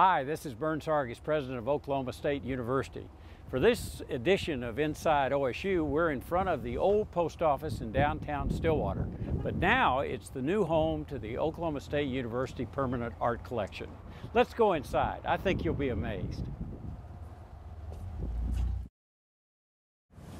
Hi, this is Burns Hargis, president of Oklahoma State University. For this edition of Inside OSU, we're in front of the old post office in downtown Stillwater. But now it's the new home to the Oklahoma State University Permanent Art Collection. Let's go inside. I think you'll be amazed.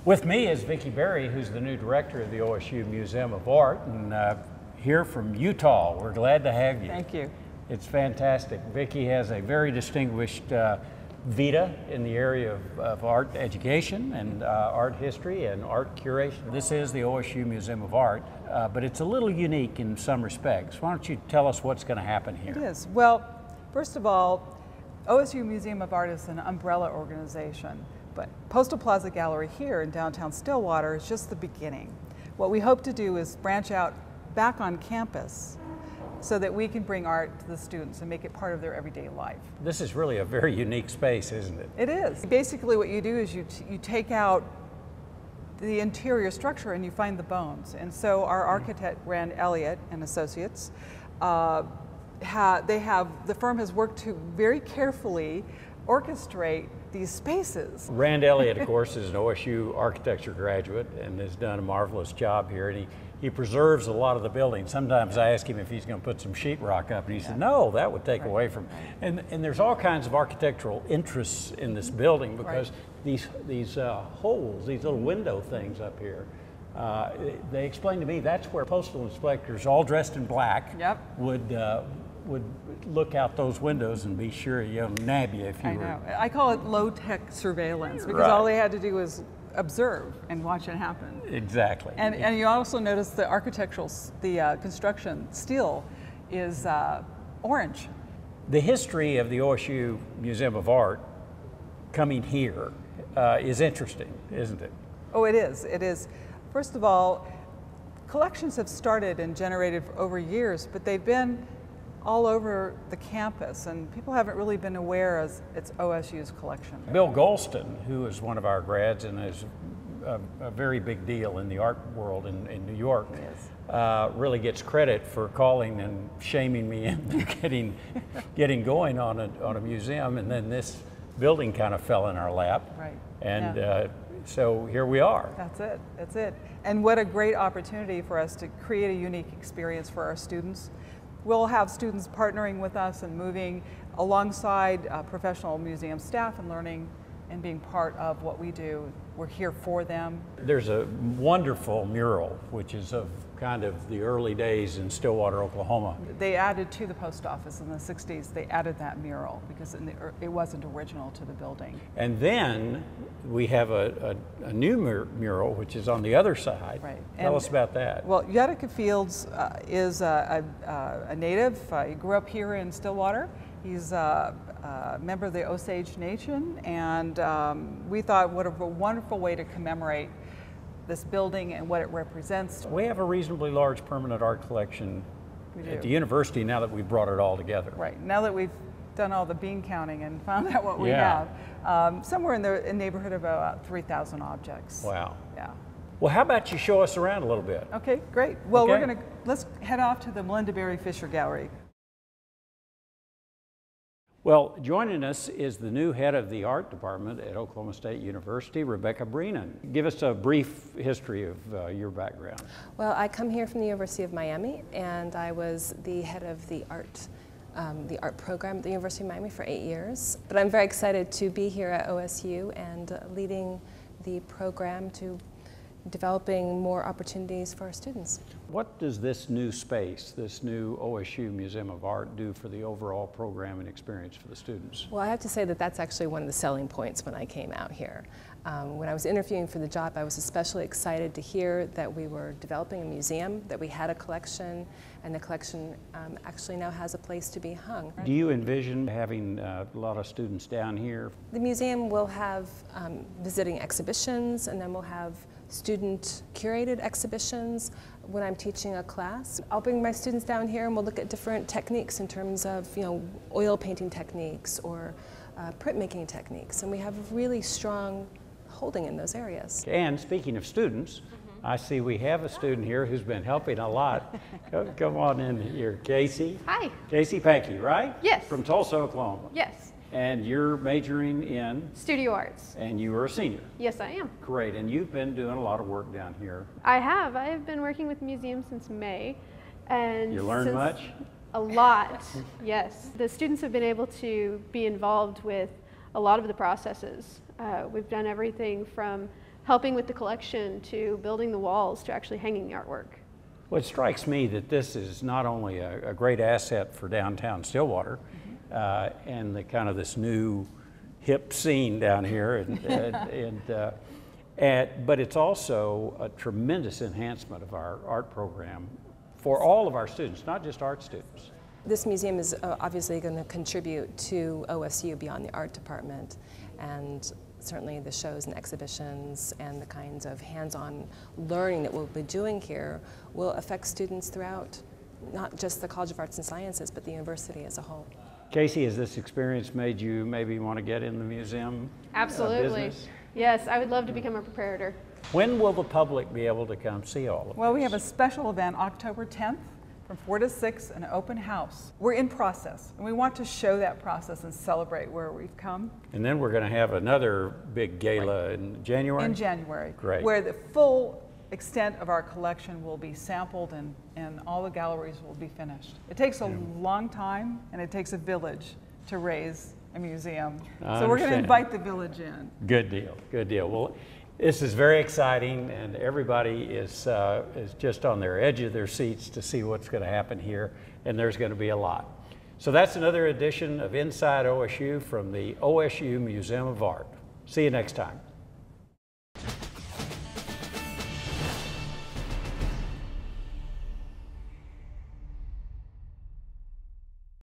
With me is Vicki Berry, who's the new director of the OSU Museum of Art, and uh, here from Utah. We're glad to have you. Thank you. It's fantastic. Vicki has a very distinguished uh, vita in the area of, of art education and uh, art history and art curation. This is the OSU Museum of Art, uh, but it's a little unique in some respects. Why don't you tell us what's going to happen here? It is. Well, first of all, OSU Museum of Art is an umbrella organization, but Postal Plaza Gallery here in downtown Stillwater is just the beginning. What we hope to do is branch out back on campus so that we can bring art to the students and make it part of their everyday life. This is really a very unique space, isn't it? It is. Basically what you do is you, you take out the interior structure and you find the bones. And so our architect, Rand Elliott and Associates, uh, ha they have, the firm has worked to very carefully orchestrate these spaces. Rand Elliott, of course, is an OSU architecture graduate and has done a marvelous job here. And he he preserves a lot of the building. Sometimes I ask him if he's going to put some sheetrock up, and he yeah. said, no, that would take right. away from. And, and there's all kinds of architectural interests in this building because right. these, these uh, holes, these little window things up here, uh, they explained to me that's where postal inspectors, all dressed in black, yep. would uh, would look out those windows and be sure you know, nab you if you I were. Know. I call it low tech surveillance because right. all they had to do was observe and watch it happen. Exactly. And, and you also notice the architectural, the uh, construction steel is uh, orange. The history of the OSU Museum of Art coming here uh, is interesting, isn't it? Oh, it is. It is. First of all, collections have started and generated over years, but they've been all over the campus, and people haven't really been aware as it's OSU's collection. Bill Goldston, who is one of our grads and is a, a very big deal in the art world in, in New York, uh, really gets credit for calling and shaming me into getting, getting going on a, on a museum, and then this building kind of fell in our lap. Right. And yeah. uh, so here we are. That's it. That's it. And what a great opportunity for us to create a unique experience for our students. We'll have students partnering with us and moving alongside uh, professional museum staff and learning and being part of what we do. We're here for them. There's a wonderful mural, which is of kind of the early days in Stillwater, Oklahoma. They added to the post office in the 60s, they added that mural because it wasn't original to the building. And then we have a, a, a new mur mural, which is on the other side. Right. Tell and, us about that. Well, Yatika Fields uh, is a, a, a native. Uh, he grew up here in Stillwater. He's a, a member of the Osage Nation, and um, we thought what a wonderful way to commemorate this building and what it represents. We have a reasonably large permanent art collection at the university now that we've brought it all together. Right, now that we've done all the bean counting and found out what we yeah. have, um, somewhere in the in neighborhood of about 3,000 objects. Wow. Yeah. Well, how about you show us around a little bit? Okay, great. Well, okay. we're going to, let's head off to the Melinda Berry Fisher Gallery. Well, joining us is the new head of the art department at Oklahoma State University, Rebecca Brienen. Give us a brief history of uh, your background. Well, I come here from the University of Miami, and I was the head of the art um, the art program at the University of Miami for eight years. But I'm very excited to be here at OSU and uh, leading the program to developing more opportunities for our students. What does this new space, this new OSU Museum of Art do for the overall program and experience for the students? Well, I have to say that that's actually one of the selling points when I came out here. Um, when I was interviewing for the job, I was especially excited to hear that we were developing a museum, that we had a collection, and the collection um, actually now has a place to be hung. Do you envision having uh, a lot of students down here? The museum will have um, visiting exhibitions, and then we'll have student curated exhibitions when I'm teaching a class. I'll bring my students down here and we'll look at different techniques in terms of you know oil painting techniques or uh, printmaking techniques and we have really strong holding in those areas. And speaking of students, mm -hmm. I see we have a student here who's been helping a lot. Come, come on in here, Casey. Hi. Casey Pankey, right? Yes. From Tulsa, Oklahoma. Yes. And you're majoring in, Studio arts. and you are a senior. Yes, I am. Great. And you've been doing a lot of work down here. I have. I have been working with the museum since May. And You learned much? A lot, yes. The students have been able to be involved with a lot of the processes. Uh, we've done everything from helping with the collection to building the walls to actually hanging the artwork. Well, it strikes me that this is not only a, a great asset for downtown Stillwater uh, and the kind of this new hip scene down here, and, and, and, uh, but it's also a tremendous enhancement of our art program for all of our students, not just art students. This museum is uh, obviously going to contribute to OSU beyond the art department, and certainly the shows and exhibitions and the kinds of hands-on learning that we'll be doing here will affect students throughout not just the College of Arts and Sciences, but the university as a whole. Casey, has this experience made you maybe want to get in the museum? uh, Absolutely. business? Yes, I would love to become a preparator. When will the public be able to come see all of Well, we have a special event October 10th from 4 to 6, an open house. We're in process, and we want to show that process and celebrate where we've come And then we're going to have another big gala in January? in January. Great. Where the full extent of our collection will be sampled and, and all the galleries will be finished. It takes a long time and it takes a village to raise a museum. I so we're going to invite the village in. Good deal, good deal. Well, this is very exciting, and everybody is, uh, is just on their edge of their seats to see what's going to happen here, and there's going to be a lot. So that's another edition of Inside OSU from the OSU Museum of Art. See you next time.